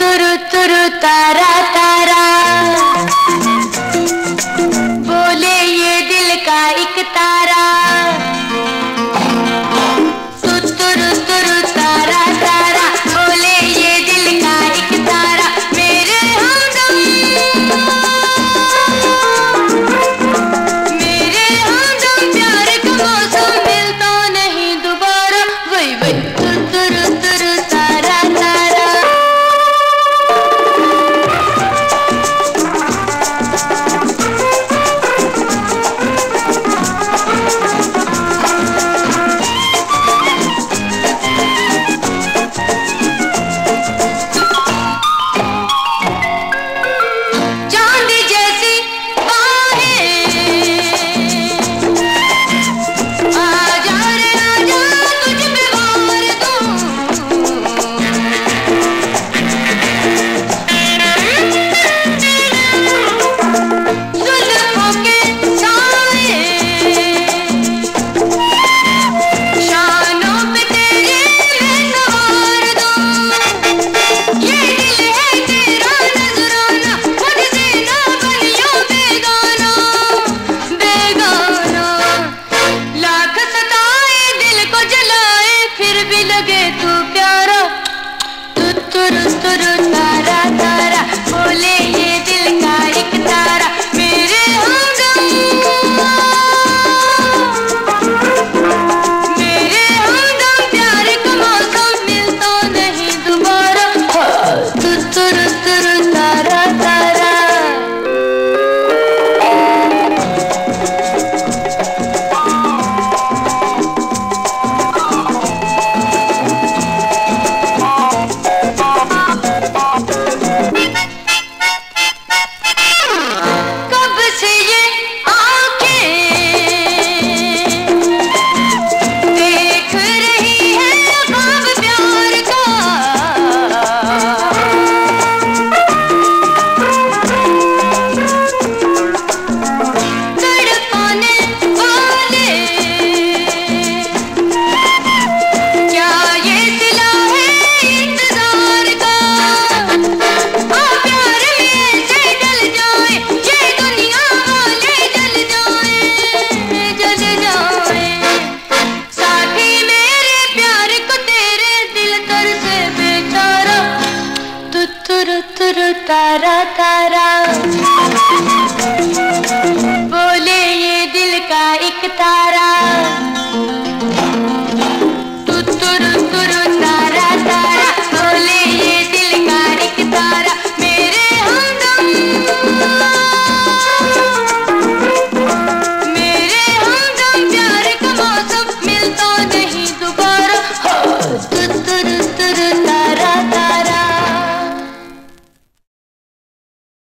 तुरु तुरु तारा तुरु तारा तारा। बोले ये दिल का एक तारा।